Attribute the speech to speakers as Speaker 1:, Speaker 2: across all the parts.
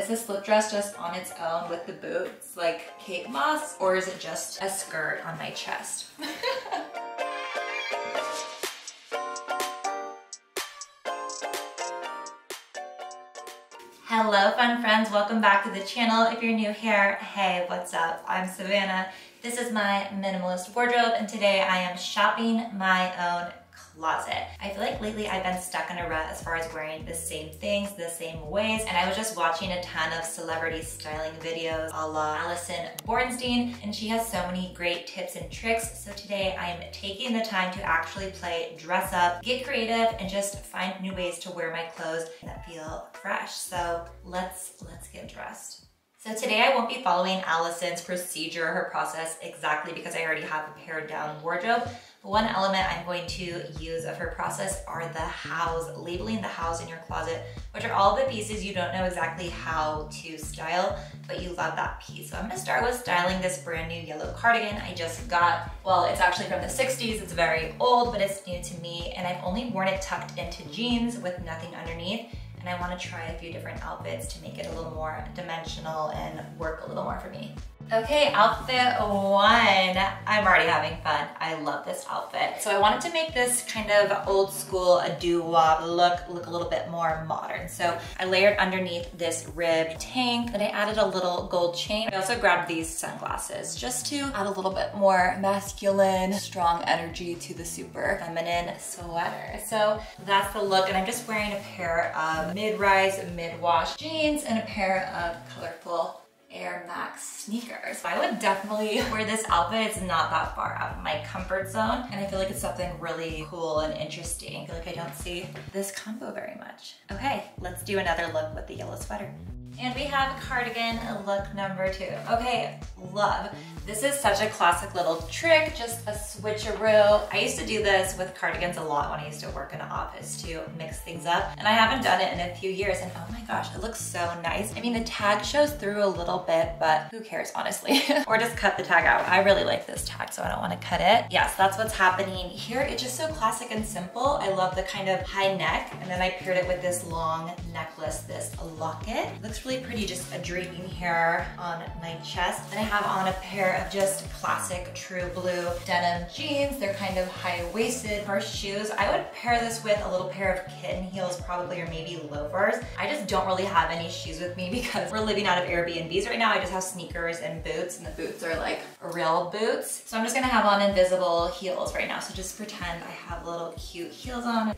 Speaker 1: Is this slip dress just on its own with the boots like Kate Moss or is it just a skirt on my chest? Hello fun friends, welcome back to the channel. If you're new here, hey, what's up? I'm Savannah. This is my minimalist wardrobe and today I am shopping my own closet. I feel like lately I've been stuck in a rut as far as wearing the same things the same ways and I was just watching a ton of celebrity styling videos a la Allison Bornstein and she has so many great tips and tricks so today I'm taking the time to actually play dress up, get creative and just find new ways to wear my clothes that feel fresh. So let's, let's get dressed. So today I won't be following Allison's procedure, her process exactly because I already have a pared down wardrobe, one element I'm going to use of her process are the hows, labeling the hows in your closet, which are all the pieces you don't know exactly how to style, but you love that piece. So I'm gonna start with styling this brand new yellow cardigan I just got. Well, it's actually from the 60s, it's very old, but it's new to me, and I've only worn it tucked into jeans with nothing underneath and I wanna try a few different outfits to make it a little more dimensional and work a little more for me. Okay, outfit one. I'm already having fun. I love this outfit. So I wanted to make this kind of old school, a doo-wop look, look a little bit more modern. So I layered underneath this ribbed tank, then I added a little gold chain. I also grabbed these sunglasses just to add a little bit more masculine, strong energy to the super feminine sweater. So that's the look, and I'm just wearing a pair of mid-rise, mid-wash jeans and a pair of colorful Air Max sneakers. I would definitely wear this outfit. It's not that far out of my comfort zone. And I feel like it's something really cool and interesting. I feel like I don't see this combo very much. Okay, let's do another look with the yellow sweater. And we have cardigan look number two. Okay, love. This is such a classic little trick, just a switcheroo. I used to do this with cardigans a lot when I used to work in an office to mix things up. And I haven't done it in a few years and oh my gosh, it looks so nice. I mean, the tag shows through a little bit, but who cares, honestly? or just cut the tag out. I really like this tag, so I don't wanna cut it. Yes, that's what's happening here. It's just so classic and simple. I love the kind of high neck, and then I paired it with this long necklace, this locket. It looks really pretty, just a draping here on my chest. Then I have on a pair of just classic true blue denim jeans. They're kind of high-waisted. For shoes, I would pair this with a little pair of kitten heels probably, or maybe loafers. I just don't really have any shoes with me because we're living out of Airbnbs right now. I just have sneakers and boots, and the boots are like real boots. So I'm just gonna have on invisible heels right now. So just pretend I have little cute heels on.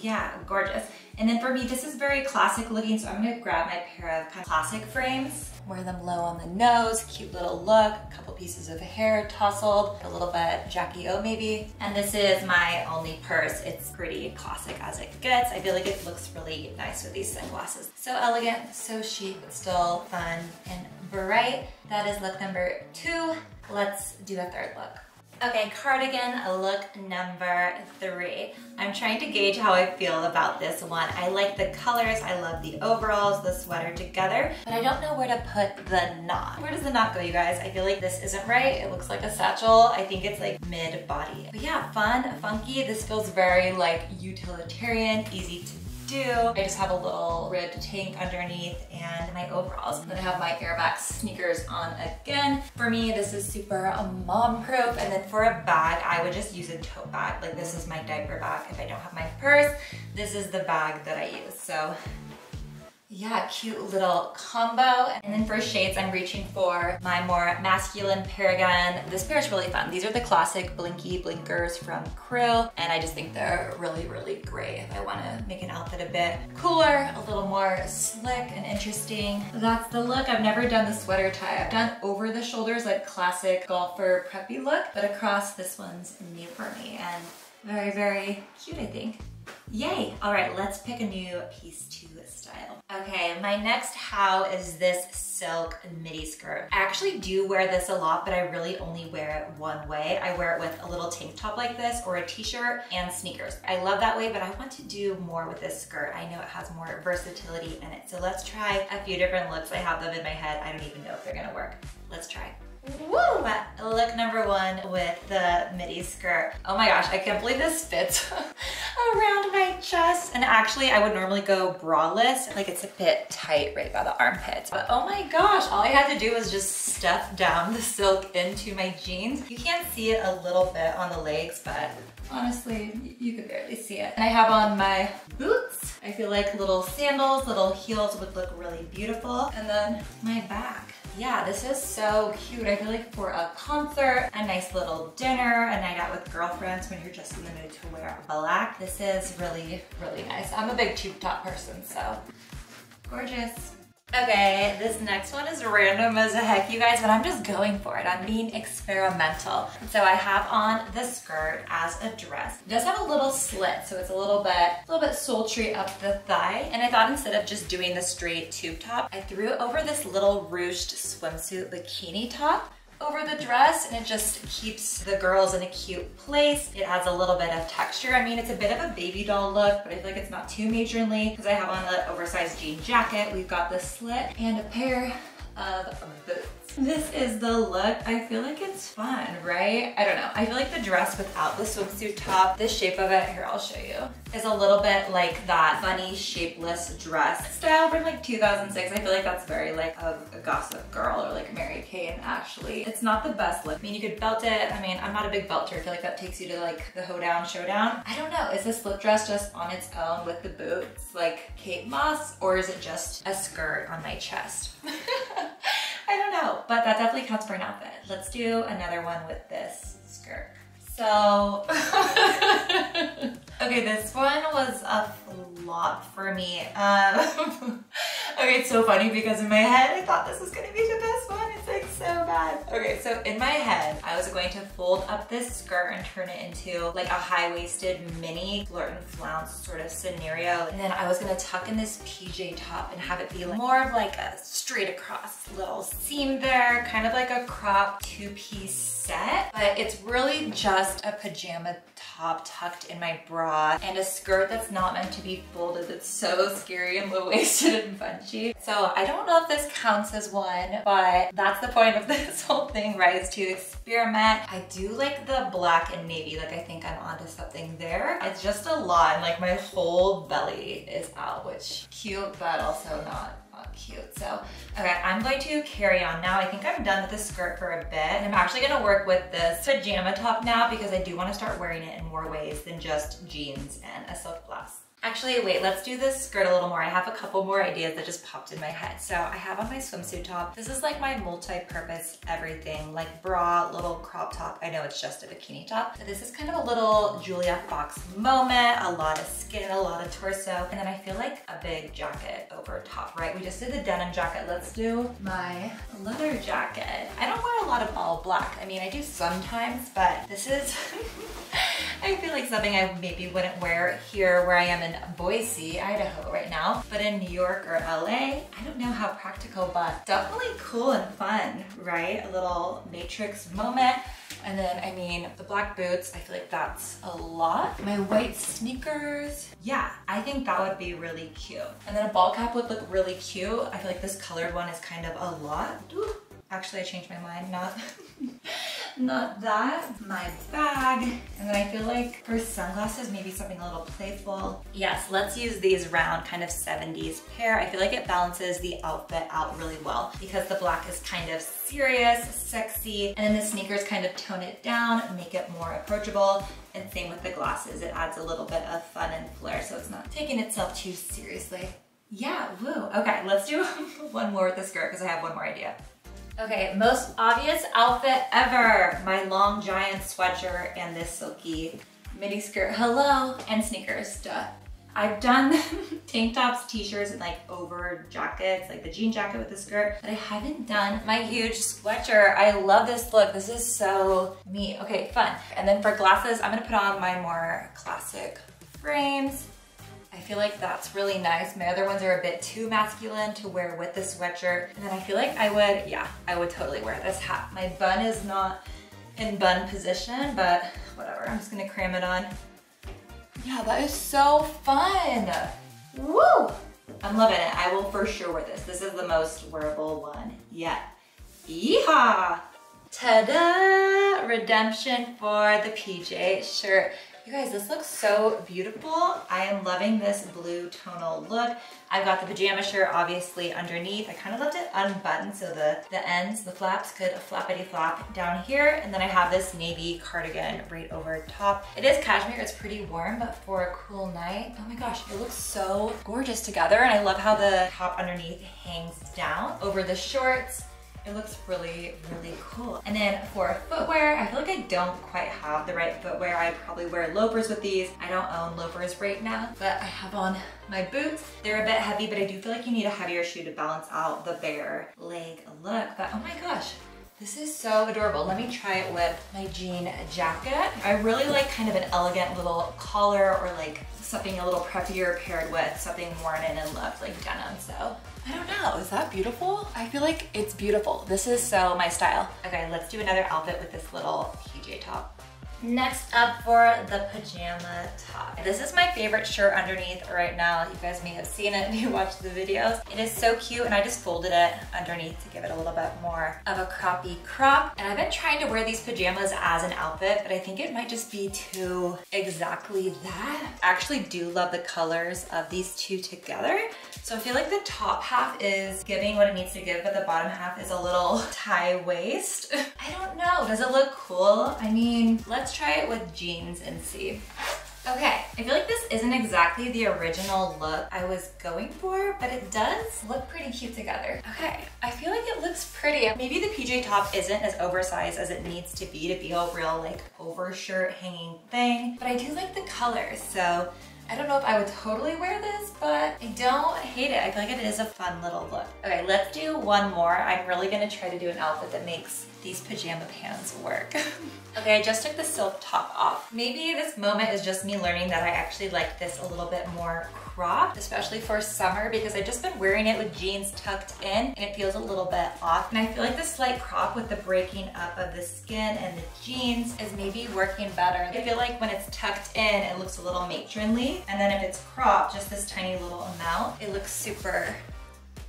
Speaker 1: Yeah, gorgeous. And then for me, this is very classic looking, so I'm gonna grab my pair of, kind of classic frames, wear them low on the nose, cute little look, a couple pieces of hair tousled, a little bit Jackie O maybe. And this is my only purse. It's pretty classic as it gets. I feel like it looks really nice with these sunglasses. So elegant, so chic, but still fun and bright. That is look number two. Let's do a third look. Okay, cardigan look number three. I'm trying to gauge how I feel about this one. I like the colors, I love the overalls, the sweater together, but I don't know where to put the knot. Where does the knot go, you guys? I feel like this isn't right. It looks like a satchel. I think it's like mid-body. But yeah, fun, funky. This feels very like utilitarian, easy to do. I just have a little ribbed tank underneath and my overalls. Then I have my Air Max sneakers on again. For me, this is super mom proof. And then for a bag, I would just use a tote bag. Like this is my diaper bag if I don't have my purse. This is the bag that I use. So yeah, cute little combo. And then for shades, I'm reaching for my more masculine Paragon. This pair is really fun. These are the classic blinky blinkers from Krill, and I just think they're really, really great if I wanna make an outfit a bit cooler, a little more slick and interesting. That's the look. I've never done the sweater tie. I've done over the shoulders, like classic golfer preppy look, but across this one's new for me and very, very cute, I think. Yay! All right, let's pick a new piece to style. Okay, my next how is this silk midi skirt. I actually do wear this a lot, but I really only wear it one way. I wear it with a little tank top like this or a t-shirt and sneakers. I love that way, but I want to do more with this skirt. I know it has more versatility in it. So let's try a few different looks. I have them in my head. I don't even know if they're gonna work. Let's try. Woo! Look number one with the midi skirt. Oh my gosh, I can't believe this fits. around my chest. And actually I would normally go braless, like it's a bit tight right by the armpits. But oh my gosh, all I had to do was just stuff down the silk into my jeans. You can't see it a little bit on the legs, but honestly, you can barely see it. And I have on my boots. I feel like little sandals, little heels would look really beautiful. And then my bag. Yeah, this is so cute. I feel like for a concert, a nice little dinner, a night out with girlfriends when you're just in the mood to wear black, this is really, really nice. I'm a big tube top person, so gorgeous. Okay, this next one is random as a heck, you guys, but I'm just going for it. I'm being experimental. So I have on the skirt as a dress. It does have a little slit, so it's a little bit, a little bit sultry up the thigh. And I thought instead of just doing the straight tube top, I threw over this little ruched swimsuit bikini top over the dress and it just keeps the girls in a cute place. It adds a little bit of texture. I mean, it's a bit of a baby doll look, but I feel like it's not too majorly because I have on the oversized jean jacket. We've got the slit and a pair of boots. This is the look. I feel like it's fun, right? I don't know. I feel like the dress without the swimsuit top, the shape of it, here, I'll show you, is a little bit like that funny shapeless dress style from like 2006. I feel like that's very like a, a gossip girl or like Mary-Kate and Ashley. It's not the best look. I mean, you could belt it. I mean, I'm not a big belter. I feel like that takes you to like the hoedown showdown. I don't know. Is this slip dress just on its own with the boots like Kate Moss or is it just a skirt on my chest? I don't know, but that definitely counts for an outfit. Let's do another one with this skirt. So, okay, this one was a lot for me. Um, okay, it's so funny because in my head, I thought this was gonna be the best one. It's like so bad. Okay, so in my head, I was going to fold up this skirt and turn it into like a high-waisted mini flirt and flounce sort of scenario. And then I was gonna tuck in this PJ top and have it be like more of like a straight across little seam there, kind of like a crop two-piece set, but it's really just a pajama top tucked in my bra and a skirt that's not meant to be folded. that's so scary and low-waisted and bunchy. So I don't know if this counts as one, but that's the point of this whole thing, right? Is to experiment. I do like the black and navy. Like I think I'm onto something there. It's just a lot and like my whole belly is out, which cute, but also not Oh, cute. So, okay, I'm going to carry on now. I think I'm done with the skirt for a bit. I'm actually gonna work with this pajama top now because I do wanna start wearing it in more ways than just jeans and a silk blouse. Actually, wait, let's do this skirt a little more. I have a couple more ideas that just popped in my head. So I have on my swimsuit top. This is like my multi-purpose everything, like bra, little crop top. I know it's just a bikini top. But this is kind of a little Julia Fox moment, a lot of skin, a lot of torso. And then I feel like a big jacket over top, right? We just did the denim jacket. Let's do my leather jacket. I don't wear a lot of all black. I mean, I do sometimes, but this is, I feel like something I maybe wouldn't wear here where I am in Boise, Idaho right now, but in New York or LA, I don't know how practical, but definitely cool and fun, right? A little matrix moment. And then, I mean, the black boots, I feel like that's a lot. My white sneakers, yeah, I think that would be really cute. And then a ball cap would look really cute. I feel like this colored one is kind of a lot. Ooh, actually, I changed my mind, not not that. My bag. And then I feel like for sunglasses, maybe something a little playful. Yes, let's use these round kind of 70s pair. I feel like it balances the outfit out really well because the black is kind of serious, sexy, and then the sneakers kind of tone it down, make it more approachable. And same with the glasses. It adds a little bit of fun and flair so it's not taking itself too seriously. Yeah, woo. Okay, let's do one more with the skirt because I have one more idea. Okay, most obvious outfit ever. My long giant sweatshirt and this silky mini skirt. Hello, and sneakers, duh. I've done tank tops, t-shirts, and like over jackets, like the jean jacket with the skirt, but I haven't done my huge sweatshirt. I love this look. This is so me. Okay, fun. And then for glasses, I'm gonna put on my more classic frames. I feel like that's really nice. My other ones are a bit too masculine to wear with the sweatshirt. And then I feel like I would, yeah, I would totally wear this hat. My bun is not in bun position, but whatever, I'm just gonna cram it on. Yeah, that is so fun. Woo! I'm loving it. I will for sure wear this. This is the most wearable one yet. Yeehaw! Ta-da! Redemption for the PJ shirt. You guys, this looks so beautiful. I am loving this blue tonal look. I've got the pajama shirt obviously underneath. I kind of left it unbuttoned so the, the ends, the flaps could flappity flap down here. And then I have this navy cardigan right over top. It is cashmere, it's pretty warm, but for a cool night, oh my gosh, it looks so gorgeous together. And I love how the top underneath hangs down over the shorts. It looks really, really cool. And then for footwear, I feel like I don't quite have the right footwear. I probably wear loafers with these. I don't own loafers right now, but I have on my boots. They're a bit heavy, but I do feel like you need a heavier shoe to balance out the bare leg look. But oh my gosh, this is so adorable. Let me try it with my jean jacket. I really like kind of an elegant little collar or like something a little preppier paired with something worn in and look like denim. So I don't know, is that beautiful? I feel like it's beautiful. This is so my style. Okay, let's do another outfit with this little PJ top. Next up for the pajama top. This is my favorite shirt underneath right now. You guys may have seen it if you watched the videos. It is so cute and I just folded it underneath to give it a little bit more of a croppy crop. And I've been trying to wear these pajamas as an outfit, but I think it might just be too exactly that. I actually do love the colors of these two together. So I feel like the top half is giving what it needs to give, but the bottom half is a little tie waist. I don't know, does it look cool? I mean, let's try it with jeans and see. Okay, I feel like this isn't exactly the original look I was going for, but it does look pretty cute together. Okay, I feel like it looks pretty. Maybe the PJ top isn't as oversized as it needs to be to be a real like overshirt hanging thing, but I do like the colors, so I don't know if I would totally wear this, but I don't hate it. I feel like it is a fun little look. Okay, let's do one more. I'm really gonna try to do an outfit that makes these pajama pants work. okay, I just took the silk top off. Maybe this moment is just me learning that I actually like this a little bit more cropped, especially for summer because I've just been wearing it with jeans tucked in and it feels a little bit off. And I feel like the slight crop with the breaking up of the skin and the jeans is maybe working better. I feel like when it's tucked in, it looks a little matronly. And then if it's cropped, just this tiny little amount, it looks super,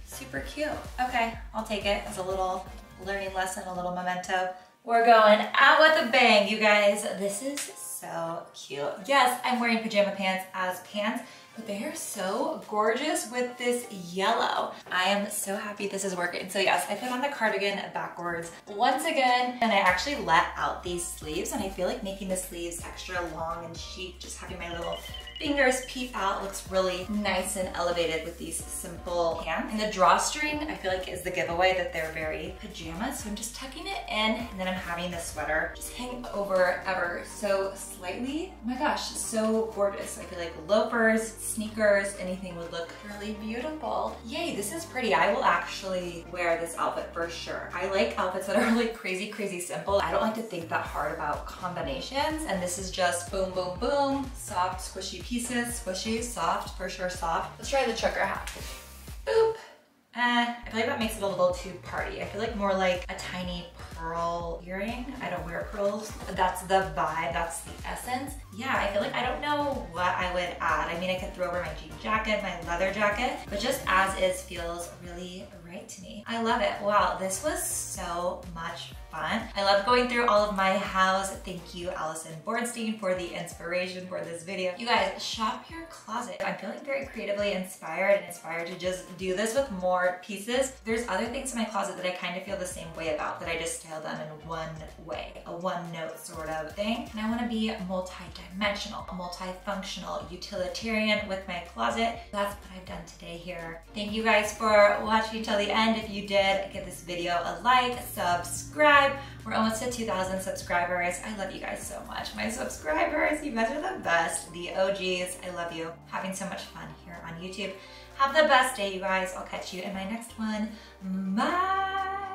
Speaker 1: super cute. Okay, I'll take it as a little learning lesson, a little memento. We're going out with a bang, you guys. This is so cute. Yes, I'm wearing pajama pants as pants, they are so gorgeous with this yellow. I am so happy this is working. So yes, I put on the cardigan backwards once again, and I actually let out these sleeves, and I feel like making the sleeves extra long and chic, just having my little fingers peep out. Looks really nice and elevated with these simple pants. And the drawstring, I feel like is the giveaway that they're very pajamas. So I'm just tucking it in and then I'm having the sweater just hang over ever so slightly. Oh my gosh, so gorgeous. I feel like loafers, sneakers, anything would look really beautiful. Yay, this is pretty. I will actually wear this outfit for sure. I like outfits that are like crazy, crazy simple. I don't like to think that hard about combinations. And this is just boom, boom, boom, soft, squishy pieces, squishy, soft, for sure soft. Let's try the choker hat. Boop. Eh, I feel like that makes it a little too party. I feel like more like a tiny pearl earring. I don't wear pearls, that's the vibe, that's the essence. Yeah, I feel like I don't know what I would add. I mean, I could throw over my jean jacket, my leather jacket, but just as is feels really right to me. I love it. Wow, this was so much fun. I love going through all of my hows. Thank you, Allison Bornstein, for the inspiration for this video. You guys, shop your closet. I'm feeling very creatively inspired and inspired to just do this with more pieces. There's other things in my closet that I kind of feel the same way about, that I just style them in one way, a one note sort of thing. And I wanna be multi-dimensional, multifunctional, utilitarian with my closet. That's what I've done today here. Thank you guys for watching until the end. If you did, give this video a like, subscribe, subscribe. We're almost at 2,000 subscribers. I love you guys so much. My subscribers, you guys are the best. The OGs, I love you. Having so much fun here on YouTube. Have the best day, you guys. I'll catch you in my next one. Bye.